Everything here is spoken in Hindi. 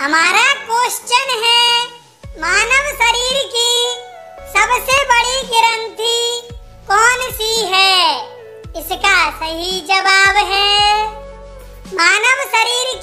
हमारा क्वेश्चन है, मानव शरीर की सबसे बड़ी ग्रंथि कौन सी है? इसका सही जवाब है, मानव शरीर